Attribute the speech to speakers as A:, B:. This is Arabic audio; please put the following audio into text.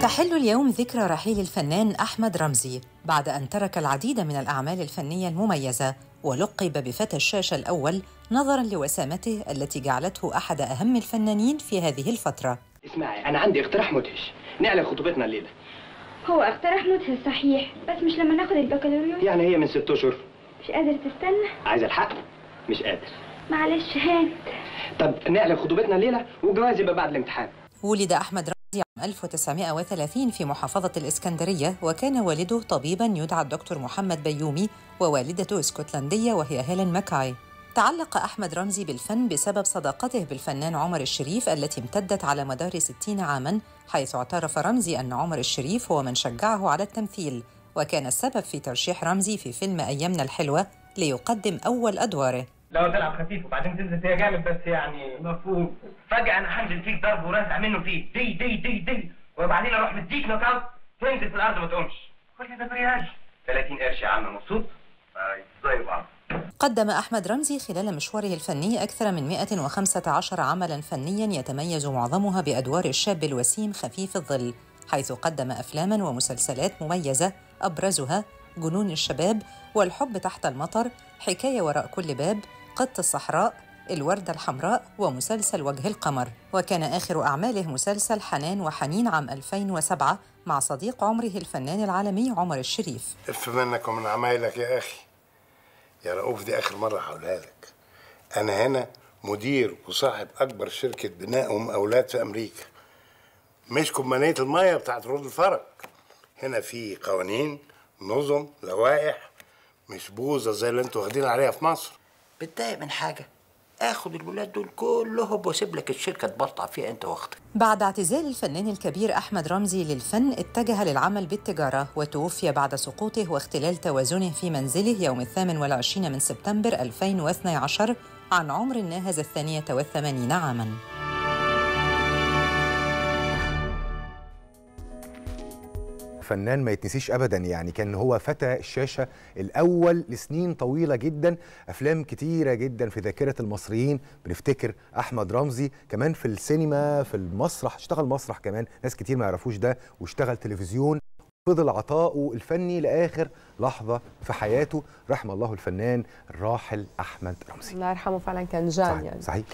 A: تحل اليوم ذكرى رحيل الفنان أحمد رمزي بعد أن ترك العديد من الأعمال الفنية المميزة ولقب بفتى الشاشة الأول نظراً لوسامته التي جعلته أحد أهم الفنانين في هذه الفترة.
B: اسمعي أنا عندي اقتراح مدهش. نعلن خطوبتنا الليلة.
C: هو اقتراح مدهش صحيح. بس مش لما ناخد البكالوريوس؟
B: يعني هي من ست أشهر.
C: مش قادر تستنى؟
B: عايز الحق؟ مش قادر.
C: معلش هانت
B: طب نعلن خطوبتنا الليلة والجواز يبقى بعد الامتحان.
A: ولد أحمد 1930 في محافظة الإسكندرية وكان والده طبيباً يدعى الدكتور محمد بيومي ووالدته اسكتلندية وهي هيلين ماكاي. تعلق أحمد رمزي بالفن بسبب صداقته بالفنان عمر الشريف التي امتدت على مدار 60 عاماً حيث اعترف رمزي أن عمر الشريف هو من شجعه على التمثيل. وكان السبب في ترشيح رمزي في فيلم أيامنا الحلوة ليقدم أول أدواره.
D: لو تلعب خفيف وبعدين تنزل فيها جامد بس يعني مفهوم. فجأة أنا هنزل فيك ضرب ورازع منه فيك دي دي دي دي. وبعدين أروح مديك نوك أوت تنزل في الأرض ما تقومش. كل ده بريال 30 قرش يا عم مبسوط؟ أي زي بعض.
A: قدم أحمد رمزي خلال مشواره الفني أكثر من 115 عملاً فنياً يتميز معظمها بأدوار الشاب الوسيم خفيف الظل حيث قدم أفلاماً ومسلسلات مميزة أبرزها جنون الشباب والحب تحت المطر حكاية وراء كل باب قط الصحراء الوردة الحمراء ومسلسل وجه القمر. وكان آخر أعماله مسلسل حنان وحنين عام 2007 مع صديق عمره الفنان العالمي عمر الشريف.
E: اف منك ومن عمايلك يا أخي. يا رؤوف دي آخر مرة هقولها لك. أنا هنا مدير وصاحب أكبر شركة بناء ومقاولات في أمريكا. مش كومبانيه المية بتاعت رود الفرج. هنا في قوانين نظم لوائح مش بوظه زي اللي أنتوا واخدين عليها في مصر.
F: بتضايق من حاجة؟ آخد الولاد دول كلهم واسيب لك الشركة تبلطع فيها أنت وأختك.
A: بعد اعتزال الفنان الكبير أحمد رمزي للفن اتجه للعمل بالتجارة وتوفي بعد سقوطه واختلال توازنه في منزله يوم الثامن والعشرين من سبتمبر 2012 عن عمر ناهز الثانية والثمانين عاماً.
G: فنان ما يتنسيش ابدا يعني كان هو فتى الشاشة الأول لسنين طويلة جدا أفلام كتيرة جدا في ذاكرة المصريين. بنفتكر أحمد رمزي كمان في السينما في المسرح اشتغل مسرح كمان ناس كتير ما يعرفوش ده واشتغل تلفزيون. فضل عطاؤه الفني لآخر لحظة في حياته. رحم الله الفنان الراحل أحمد رمزي.
H: الله يرحمه فعلا كان جان
G: صحيح,
H: يعني.
G: صحيح.